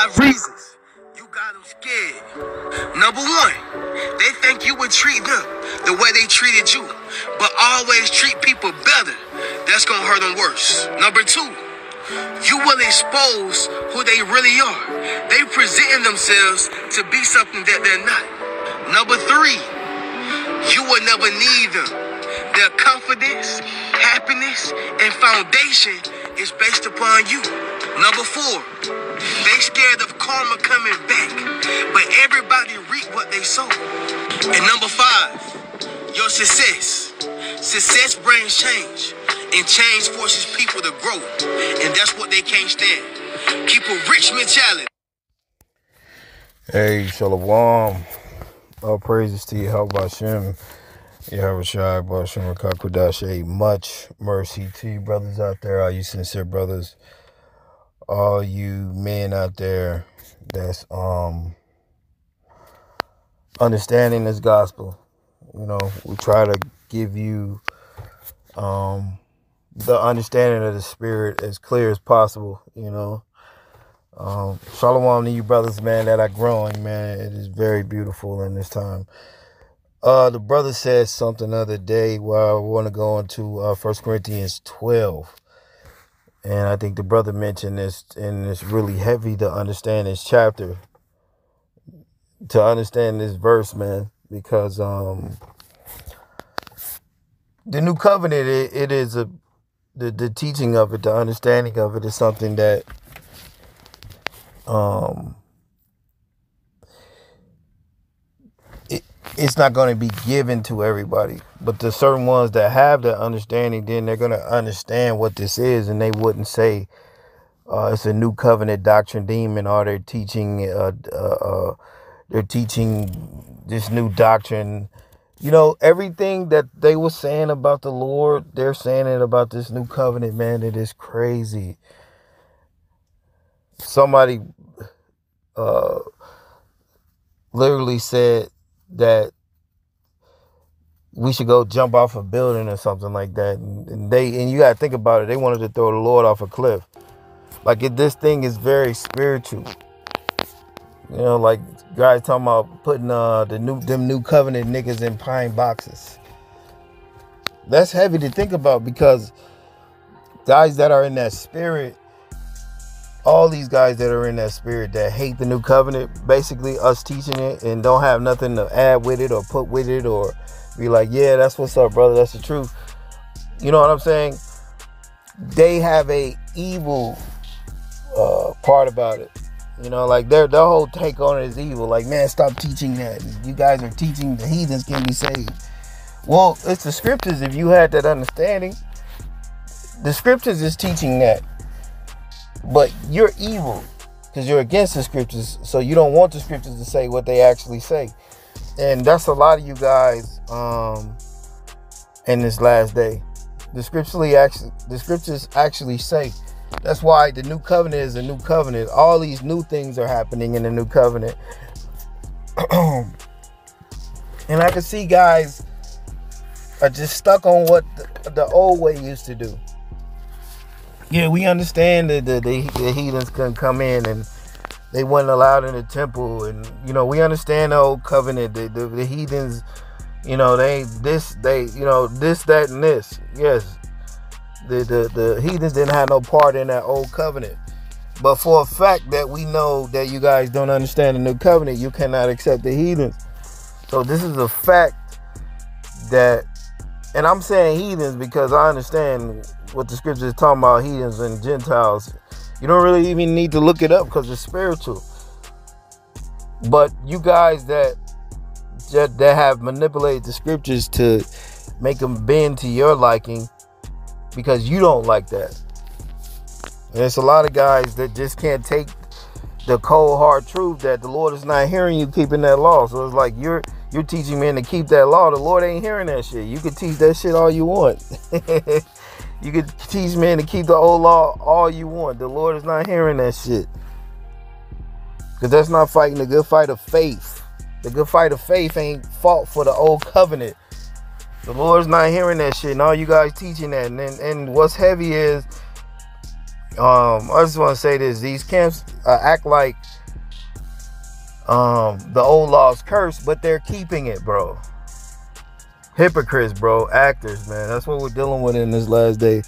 Five reasons you got them scared. Number one, they think you would treat them the way they treated you, but always treat people better. That's gonna hurt them worse. Number two, you will expose who they really are. They presenting themselves to be something that they're not. Number three, you will never need them. Their confidence, happiness, and foundation is based upon you. Number four, they scared of karma coming back, but everybody reap what they sow. And number five, your success. Success brings change, and change forces people to grow, and that's what they can't stand. Keep a rich mentality. Hey, Shalom. All praises to you, Help Hashem. Yahushua Bashem Kakudashe. Much mercy to you, brothers out there, all you sincere brothers, all you men out there that's um understanding this gospel. You know, we try to give you um the understanding of the spirit as clear as possible, you know. Um, shalom to you brothers, man, that are growing, man. It is very beautiful in this time. Uh, the brother said something the other day where I want to go into uh, 1 Corinthians 12. And I think the brother mentioned this, and it's really heavy to understand this chapter, to understand this verse, man, because um, the new covenant, it, it is a, the, the teaching of it, the understanding of it is something that um, it's not going to be given to everybody. But the certain ones that have the understanding, then they're going to understand what this is, and they wouldn't say uh, it's a new covenant doctrine demon, or they're teaching, uh, uh, uh, they're teaching this new doctrine. You know, everything that they were saying about the Lord, they're saying it about this new covenant, man. It is crazy. Somebody uh, literally said that we should go jump off a building or something like that. And, they and you gotta think about it. They wanted to throw the Lord off a cliff. Like this thing is very spiritual. You know, like guys talking about putting uh the new them new covenant niggas in pine boxes. That's heavy to think about because guys that are in that spirit all these guys that are in that spirit that hate the new covenant, basically us teaching it and don't have nothing to add with it or put with it or be like, yeah, that's what's up, brother. That's the truth. You know what I'm saying? They have a evil uh, part about it. You know, like their their whole take on it is evil. Like, man, stop teaching that. You guys are teaching the heathens can be saved. Well, it's the scriptures. If you had that understanding, the scriptures is teaching that but you're evil because you're against the scriptures. So you don't want the scriptures to say what they actually say. And that's a lot of you guys um, in this last day. The scripturally actually the scriptures actually say that's why the new covenant is a new covenant. All these new things are happening in the new covenant. and I can see guys are just stuck on what the, the old way used to do yeah, we understand that the, the, the heathens couldn't come in and they weren't allowed in the temple, and you know we understand the old covenant. The, the, the heathens, you know, they this they you know this that and this. Yes, the, the the heathens didn't have no part in that old covenant. But for a fact that we know that you guys don't understand the new covenant, you cannot accept the heathens. So this is a fact that, and I'm saying heathens because I understand what the scripture is talking about heathens and Gentiles. You don't really even need to look it up because it's spiritual. But you guys that that have manipulated the scriptures to make them bend to your liking because you don't like that. And there's a lot of guys that just can't take the cold hard truth that the Lord is not hearing you keeping that law. So it's like you're you're teaching men to keep that law. The Lord ain't hearing that shit. You can teach that shit all you want. You can teach men to keep the old law all you want. The Lord is not hearing that shit. Because that's not fighting the good fight of faith. The good fight of faith ain't fought for the old covenant. The Lord's not hearing that shit. And all you guys teaching that. And, and, and what's heavy is Um, I just want to say this: these camps uh, act like um the old law's curse, but they're keeping it, bro. Hypocrites, bro. Actors, man. That's what we're dealing with in this last day.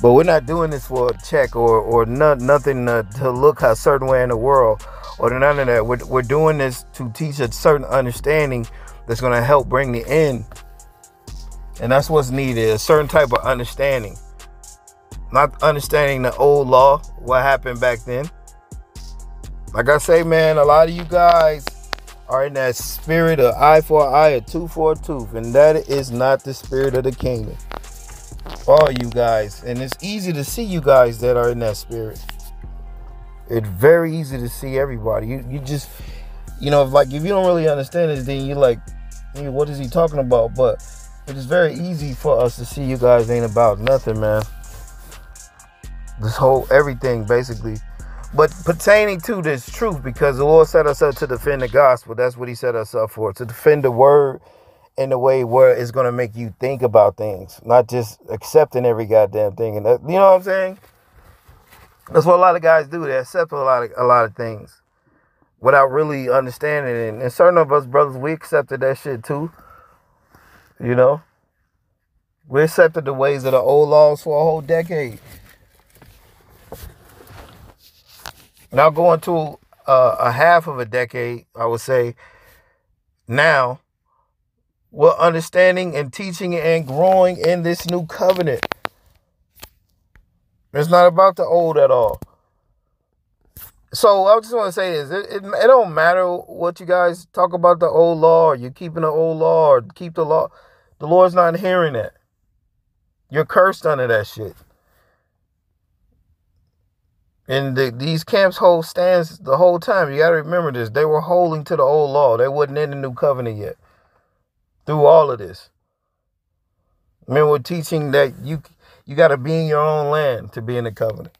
But we're not doing this for a check or or not, nothing to, to look a certain way in the world or none of that. We're, we're doing this to teach a certain understanding that's going to help bring the end. And that's what's needed a certain type of understanding. Not understanding the old law, what happened back then. Like I say, man, a lot of you guys are in that spirit of eye for eye, a tooth for a tooth, and that is not the spirit of the kingdom. All you guys, and it's easy to see you guys that are in that spirit. It's very easy to see everybody. You you just you know, like if you don't really understand this, then you're like, hey, what is he talking about? But it is very easy for us to see you guys ain't about nothing, man. This whole everything basically. But pertaining to this truth, because the Lord set us up to defend the gospel. That's what He set us up for. To defend the word in a way where it's gonna make you think about things, not just accepting every goddamn thing. And that, you know what I'm saying? That's what a lot of guys do. They accept a lot of a lot of things without really understanding it. And certain of us brothers, we accepted that shit too. You know? We accepted the ways of the old laws for a whole decade. Now going to uh, a half of a decade, I would say, now we're understanding and teaching and growing in this new covenant. It's not about the old at all. So I just want to say this: it, it, it don't matter what you guys talk about the old law. Or you're keeping the old law, or keep the law. The Lord's not hearing that. You're cursed under that shit. And the, these camps hold stands the whole time. You got to remember this. They were holding to the old law. They wasn't in the new covenant yet. Through all of this, men were teaching that you you got to be in your own land to be in the covenant.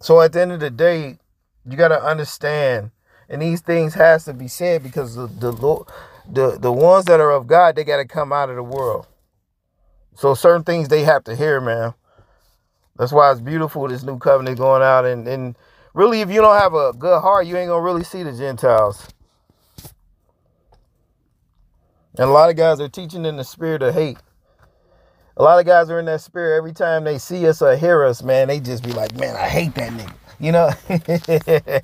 So at the end of the day, you got to understand, and these things has to be said because the the the, the ones that are of God, they got to come out of the world. So certain things they have to hear, man. That's why it's beautiful this new covenant going out, and and really, if you don't have a good heart, you ain't gonna really see the Gentiles. And a lot of guys are teaching in the spirit of hate a lot of guys are in that spirit. Every time they see us or hear us, man, they just be like, man, I hate that nigga. You know?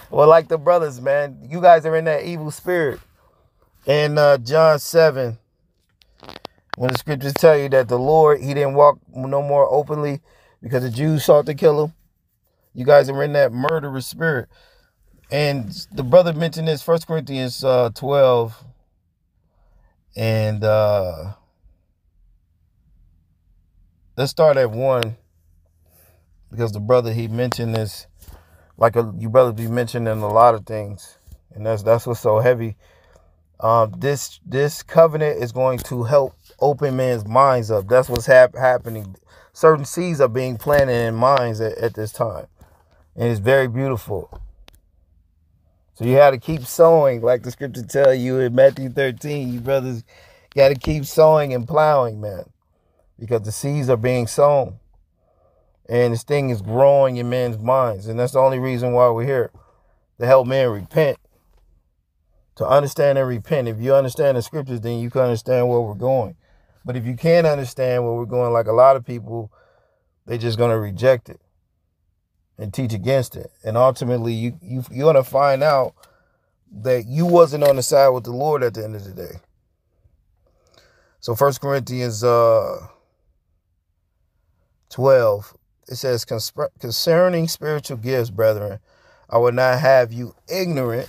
well, like the brothers, man, you guys are in that evil spirit. In uh, John 7, when the scriptures tell you that the Lord, he didn't walk no more openly because the Jews sought to kill him. You guys are in that murderous spirit. And the brother mentioned this, First Corinthians uh, 12. And uh, let's start at one because the brother he mentioned this like a, you brothers be mentioning a lot of things and that's that's what's so heavy um, this this covenant is going to help open men's minds up that's what's hap- happening certain seeds are being planted in minds at, at this time and it's very beautiful so you had to keep sowing like the scripture tell you in matthew 13 you brothers got to keep sowing and plowing man because the seeds are being sown and this thing is growing in men's minds. And that's the only reason why we're here to help men repent, to understand and repent. If you understand the scriptures, then you can understand where we're going. But if you can't understand where we're going, like a lot of people, they're just going to reject it and teach against it. And ultimately, you, you, you're going to find out that you wasn't on the side with the Lord at the end of the day. So First Corinthians uh 12, it says, Concerning spiritual gifts, brethren, I would not have you ignorant.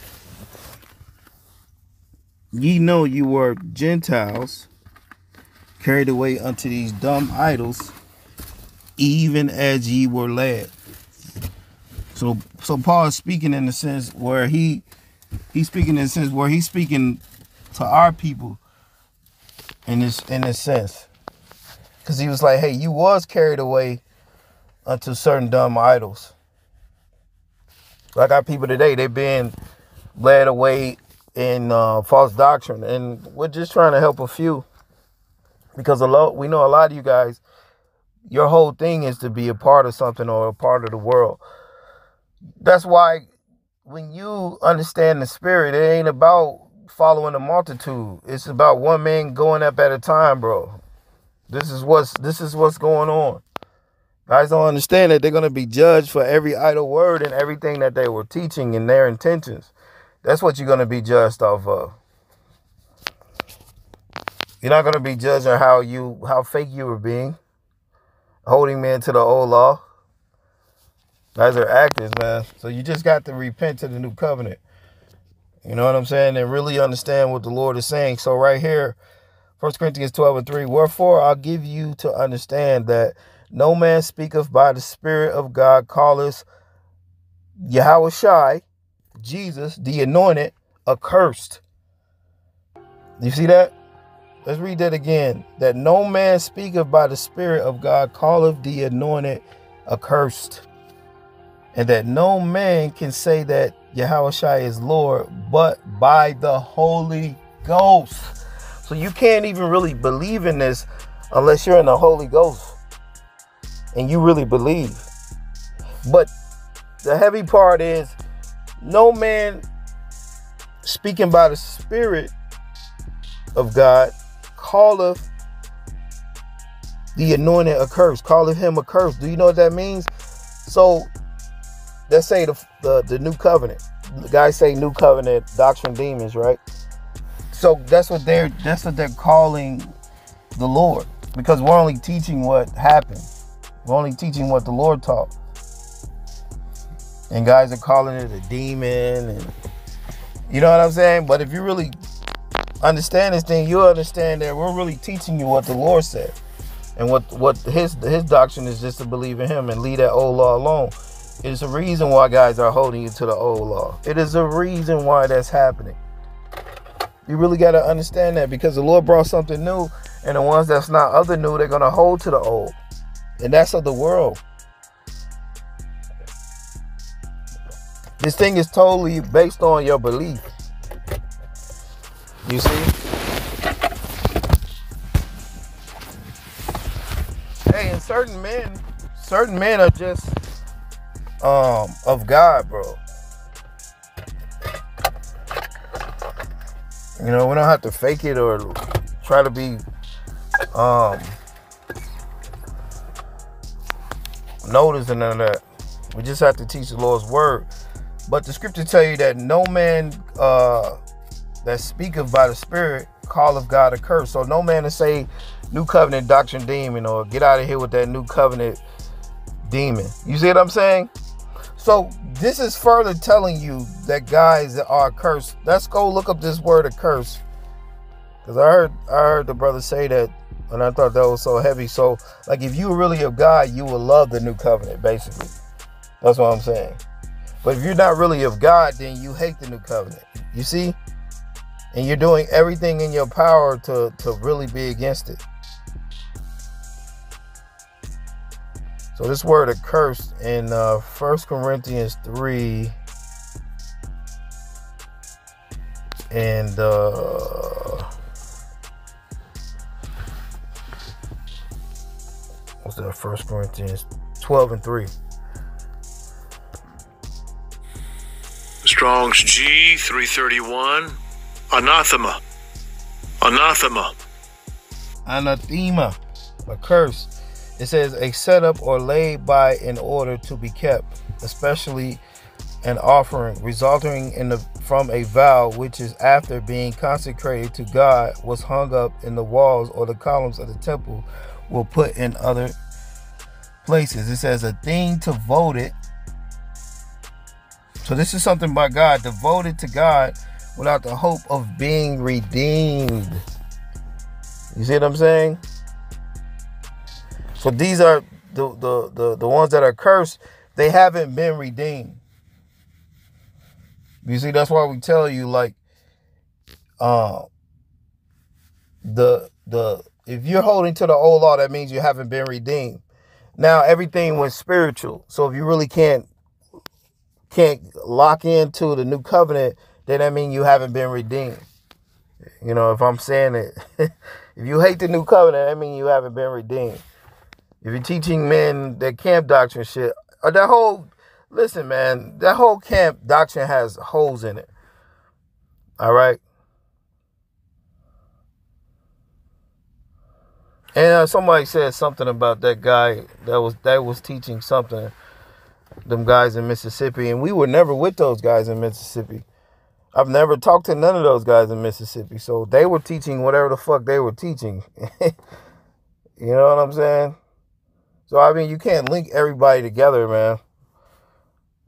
Ye know you were Gentiles, carried away unto these dumb idols, even as ye were led. So, so Paul is speaking in the sense where he he's speaking in the sense where he's speaking to our people in this in this sense. Because he was like, hey, you was carried away unto certain dumb idols. Like our people today, they've been led away in uh, false doctrine. And we're just trying to help a few. Because a lot, we know a lot of you guys, your whole thing is to be a part of something or a part of the world. That's why when you understand the spirit, it ain't about following the multitude. It's about one man going up at a time, bro. This is what's this is what's going on. Guys don't understand that they're gonna be judged for every idle word and everything that they were teaching and their intentions. That's what you're gonna be judged off of. You're not gonna be judged on how you how fake you were being, holding men to the old law. Guys are actors, man. So you just got to repent to the new covenant. You know what I'm saying? And really understand what the Lord is saying. So right here, 1 Corinthians 12 and 3, Wherefore I'll give you to understand that no man speaketh by the Spirit of God, calleth Yahweh Shai, Jesus, the anointed, accursed. You see that? Let's read that again. That no man speaketh by the Spirit of God, calleth the anointed accursed and that no man can say that Yahweh is Lord but by the Holy Ghost. So you can't even really believe in this unless you're in the Holy Ghost and you really believe. But the heavy part is no man speaking by the Spirit of God calleth the anointed a curse, calleth him a curse. Do you know what that means? So let's say the, the, the new covenant. The guys say new covenant doctrine demons, right? So that's what they're that's what they're calling the Lord because we're only teaching what happened. We're only teaching what the Lord taught. And guys are calling it a demon and you know what I'm saying? But if you really understand this thing, you'll understand that we're really teaching you what the Lord said. And what what his his doctrine is just to believe in him and leave that old law alone. It is a reason why guys are holding you to the old law. It is a reason why that's happening. You really got to understand that because the Lord brought something new, and the ones that's not other new, they're going to hold to the old. And that's of the world. This thing is totally based on your belief. You see? Hey, and certain men, certain men are just um of God, bro. You know, we don't have to fake it or try to be um noticed and none of that. We just have to teach the Lord's word. But the scripture tell you that no man uh that speaketh by the Spirit call of God a curse. So no man to say new covenant doctrine demon or get out of here with that new covenant demon. You see what I'm saying? So this is further telling you that guys that are cursed. Let's go look up this word of curse. Because I heard I heard the brother say that and I thought that was so heavy. So like if you really of God, you will love the new covenant, basically. That's what I'm saying. But if you're not really of God, then you hate the new covenant. You see? And you're doing everything in your power to, to really be against it. So this word accursed in uh, 1 Corinthians 3 and uh, what's that? 1 Corinthians 12 and 3. Strong's G 331. Anathema. Anathema. Anathema. A curse it says a setup or laid by in order to be kept, especially an offering resulting in the from a vow which is after being consecrated to God was hung up in the walls or the columns of the temple will put in other places. It says a thing devoted. So this is something by God, devoted to God without the hope of being redeemed. You see what I'm saying? So these are the, the, the, the ones that are cursed, they haven't been redeemed. You see, that's why we tell you like uh the the if you're holding to the old law, that means you haven't been redeemed. Now everything was spiritual. So if you really can't can't lock into the new covenant, then that means you haven't been redeemed. You know, if I'm saying it, if you hate the new covenant, that means you haven't been redeemed. if you're teaching men that camp doctrine shit, or that whole listen, man, that whole camp doctrine has holes in it. All right. And uh, somebody said something about that guy that was that was teaching something. Them guys in Mississippi, and we were never with those guys in Mississippi. I've never talked to none of those guys in Mississippi, so they were teaching whatever the fuck they were teaching. you know what I'm saying? So I mean, you can't link everybody together, man.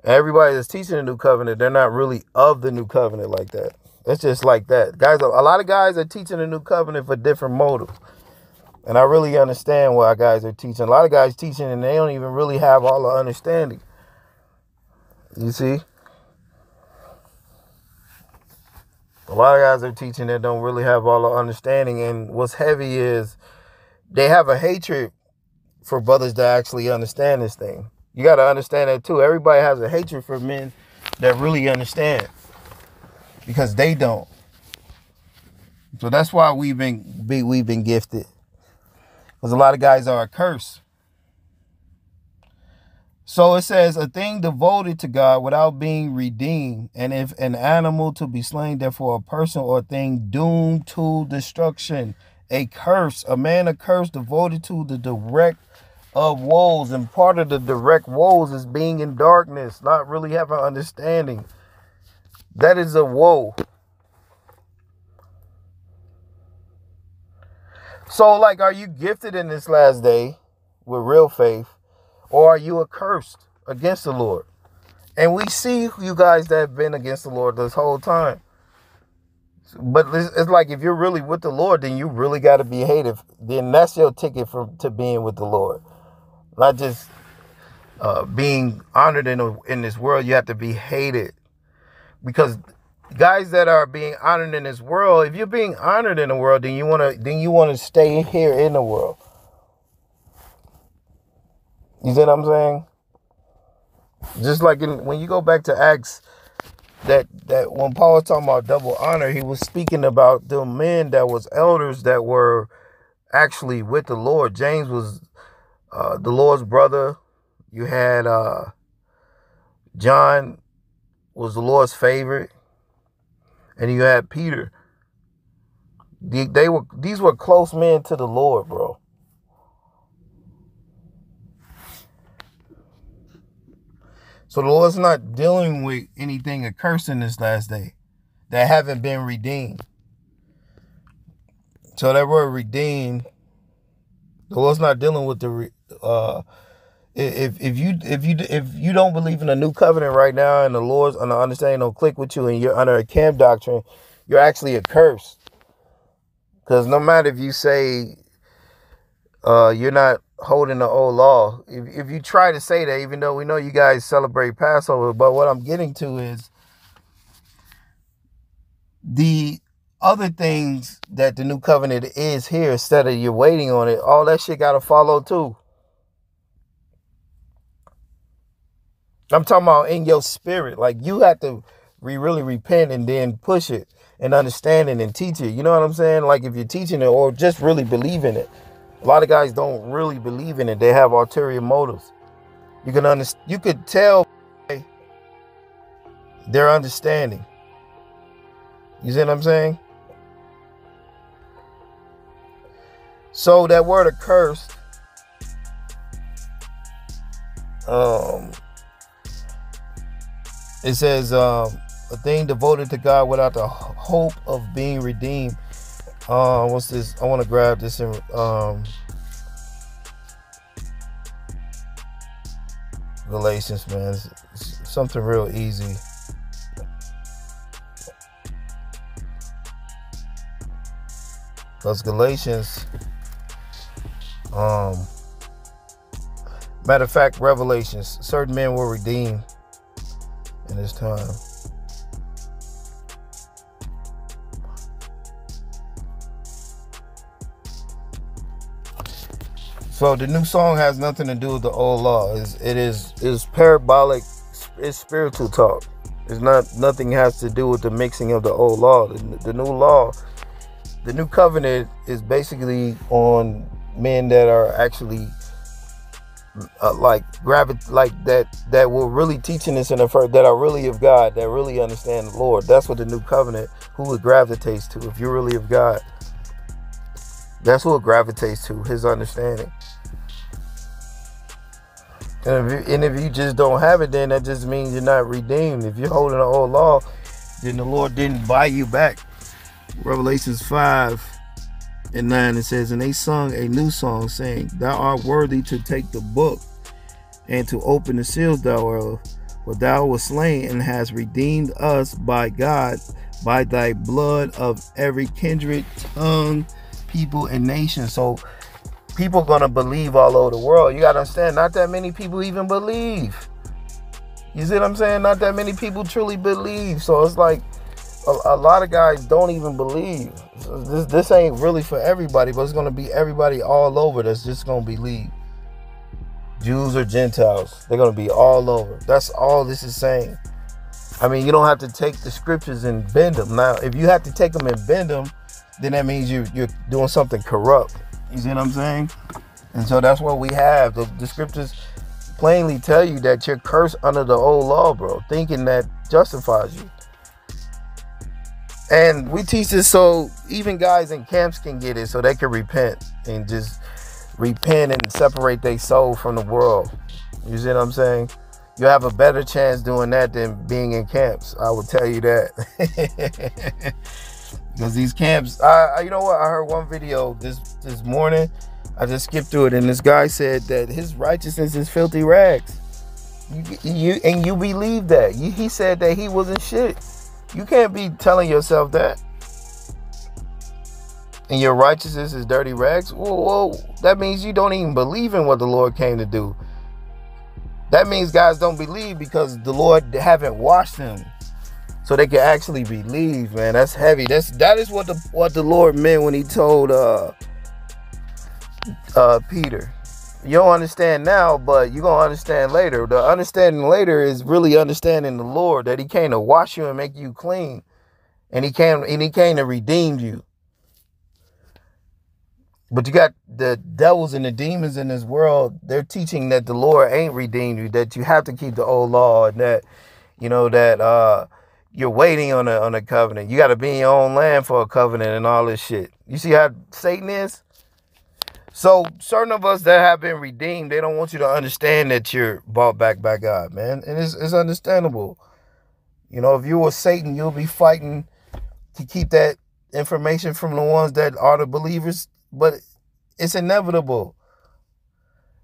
Everybody that's teaching the new covenant, they're not really of the new covenant like that. It's just like that. Guys, a lot of guys are teaching the new covenant for different motives. And I really understand why guys are teaching. A lot of guys teaching and they don't even really have all the understanding. You see? A lot of guys are teaching that don't really have all the understanding. And what's heavy is they have a hatred for brothers that actually understand this thing. You got to understand that too. Everybody has a hatred for men that really understand because they don't. So that's why we've been we've been gifted. Because a lot of guys are a curse. So it says a thing devoted to God without being redeemed, and if an animal to be slain, therefore a person or a thing doomed to destruction, a curse, a man a curse devoted to the direct of woes, and part of the direct woes is being in darkness, not really having understanding. That is a woe. So, like, are you gifted in this last day with real faith, or are you accursed against the Lord? And we see you guys that have been against the Lord this whole time. But it's like if you're really with the Lord, then you really got to be hated. Then that's your ticket to being with the Lord not just uh, being honored in a, in this world. You have to be hated because guys that are being honored in this world, if you're being honored in the world, then you want to then you want to stay here in the world. You see what I'm saying? Just like in, when you go back to Acts, that that when Paul was talking about double honor, he was speaking about the men that was elders that were actually with the Lord. James was uh, the Lord's brother. You had uh, John was the Lord's favorite, and you had Peter. They, they were these were close men to the Lord, bro. So the Lord's not dealing with anything accursed in this last day that haven't been redeemed. So that word redeemed, the Lord's not dealing with the uh, if if you if you if you don't believe in a new covenant right now and the Lord's and the understanding don't click with you and you're under a camp doctrine, you're actually accursed. Because no matter if you say uh, you're not holding the old law, if if you try to say that, even though we know you guys celebrate Passover, but what I'm getting to is the other things that the new covenant is here instead of you're waiting on it, all that shit gotta follow too. I'm talking about in your spirit. Like you have to re- really repent and then push it and understand it and teach it. You know what I'm saying? Like if you're teaching it or just really believe in it. A lot of guys don't really believe in it. They have ulterior motives. You can understand. You could tell their understanding. You see what I'm saying? So that word accursed, um, it says um, a thing devoted to God without the hope of being redeemed. Uh, what's this? I want to grab this in um, Galatians, man. It's, it's something real easy. Because Galatians, um, matter of fact, Revelations, certain men were redeemed in his time. So the new song has nothing to do with the old law. It's, it is is parabolic. It's spiritual talk. It's not nothing has to do with the mixing of the old law. The, the new law, the new covenant is basically on men that are actually uh, like gravit like that that will really teaching this in the first that are really of God that really understand the Lord. That's what the new covenant who it gravitates to. If you're really of God, that's who it gravitates to. His understanding. And if, you, and if you just don't have it, then that just means you're not redeemed. If you're holding the old law, then the Lord didn't buy you back. Revelations 5 and 9 it says, And they sung a new song, saying, Thou art worthy to take the book and to open the seals thereof. For thou wast slain and hast redeemed us by God by thy blood of every kindred, tongue, people, and nation. So people gonna believe all over the world. You gotta understand, not that many people even believe. You see what I'm saying? Not that many people truly believe. So it's like a, a lot of guys don't even believe. This this ain't really for everybody, but it's gonna be everybody all over that's just gonna believe. Jews or Gentiles, they're gonna be all over. That's all this is saying. I mean, you don't have to take the scriptures and bend them. Now, if you have to take them and bend them, then that means you you're doing something corrupt. You see what I'm saying? And so that's what we have. The, the scriptures plainly tell you that you're cursed under the old law, bro, thinking that justifies you. And we teach this so even guys in camps can get it so they can repent and just repent and separate their soul from the world. You see what I'm saying? You have a better chance doing that than being in camps. I will tell you that. because these camps, I, you know what? I heard one video this this morning. I just skipped through it, and this guy said that his righteousness is filthy rags. You, you and you believe that? You, he said that he wasn't shit. You can't be telling yourself that. And your righteousness is dirty rags. Whoa, whoa, that means you don't even believe in what the Lord came to do. That means guys don't believe because the Lord haven't washed them. So they can actually believe, man. That's heavy. That's that is what the what the Lord meant when he told uh uh Peter. You don't understand now, but you're gonna understand later. The understanding later is really understanding the Lord that He came to wash you and make you clean. And He came and He came to redeem you. But you got the devils and the demons in this world, they're teaching that the Lord ain't redeemed you, that you have to keep the old law and that, you know, that uh you're waiting on a on a covenant. You gotta be in your own land for a covenant and all this shit. You see how Satan is? So certain of us that have been redeemed, they don't want you to understand that you're bought back by God, man. And it's, it's understandable. You know, if you were Satan, you'll be fighting to keep that information from the ones that are the believers, but it's inevitable.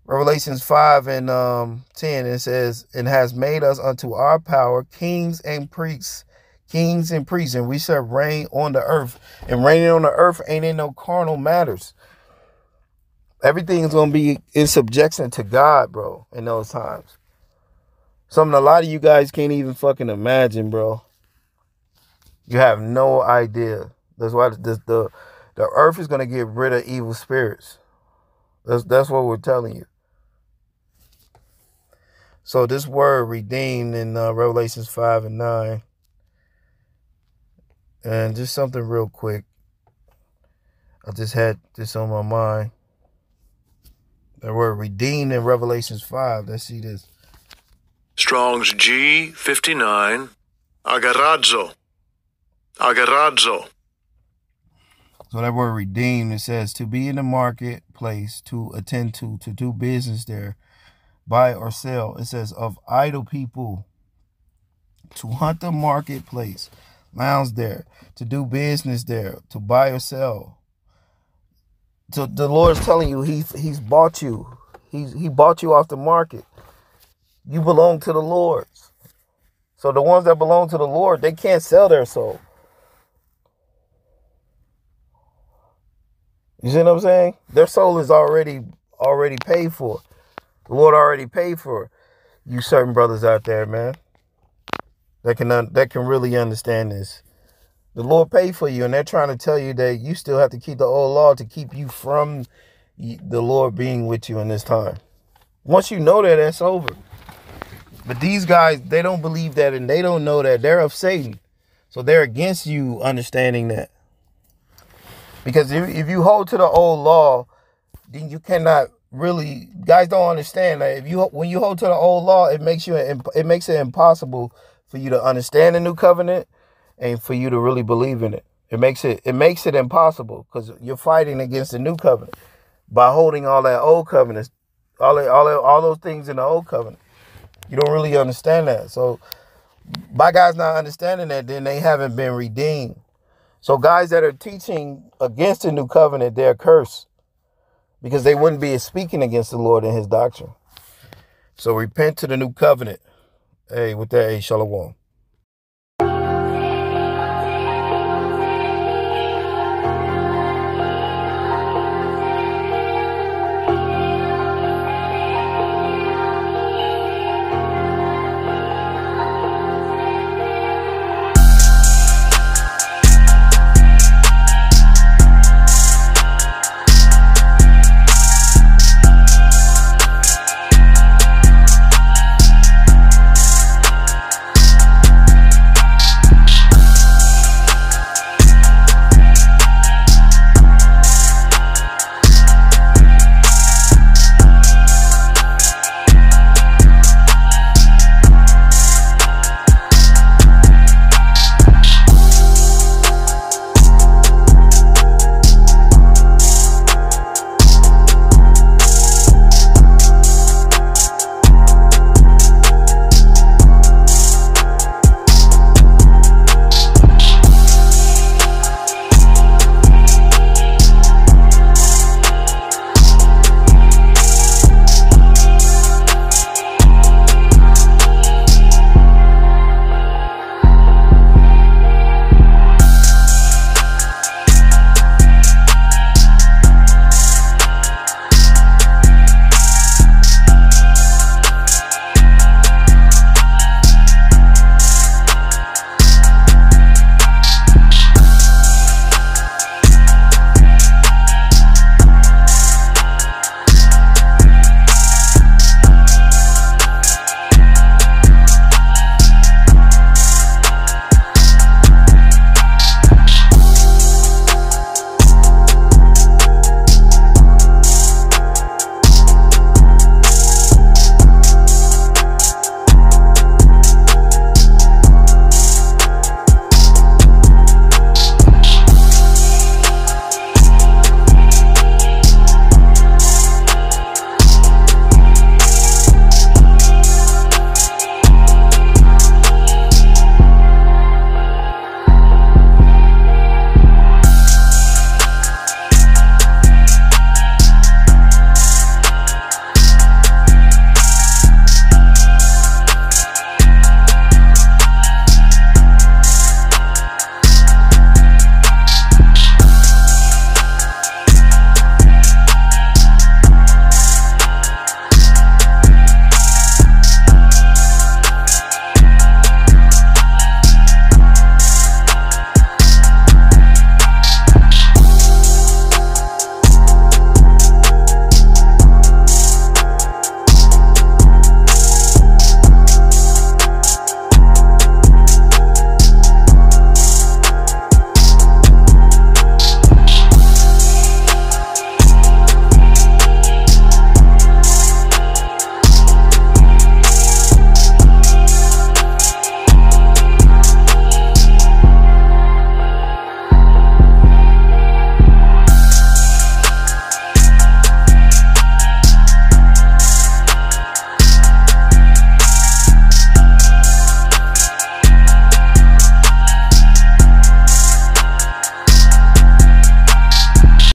Revelations 5 and um, 10, it says, and has made us unto our power kings and priests, kings and priests, and we shall reign on the earth. And reigning on the earth ain't in no carnal matters. Everything is going to be in subjection to God, bro, in those times. Something a lot of you guys can't even fucking imagine, bro. You have no idea. That's why the, the, the earth is going to get rid of evil spirits. That's, that's what we're telling you. So this word redeemed in uh, Revelations 5 and 9. And just something real quick. I just had this on my mind. The word redeemed in Revelations 5. Let's see this. Strong's G59. Agorazo. Agorazo. So that word redeemed, it says to be in the marketplace, to attend to, to do business there, buy or sell. It says of idle people, to hunt the marketplace, lounge there, to do business there, to buy or sell. So the Lord's telling you he's he's bought you. He's he bought you off the market. You belong to the Lord. So the ones that belong to the Lord, they can't sell their soul. You see what I'm saying? Their soul is already already paid for. The Lord already paid for you certain brothers out there, man. That can that can really understand this. The Lord paid for you, and they're trying to tell you that you still have to keep the old law to keep you from the Lord being with you in this time. Once you know that, that's over. But these guys, they don't believe that, and they don't know that they're of Satan, so they're against you understanding that. Because if, if you hold to the old law, then you cannot really guys don't understand that if you when you hold to the old law, it makes you it makes it impossible for you to understand the new covenant and for you to really believe in it. It makes it it makes it impossible because you're fighting against the new covenant by holding all that old covenant, all that, all that, all those things in the old covenant. You don't really understand that. So by guys not understanding that, then they haven't been redeemed. So guys that are teaching against the new covenant, they're cursed because they wouldn't be speaking against the Lord and his doctrine. So repent to the new covenant. Hey, with that, hey, shalom.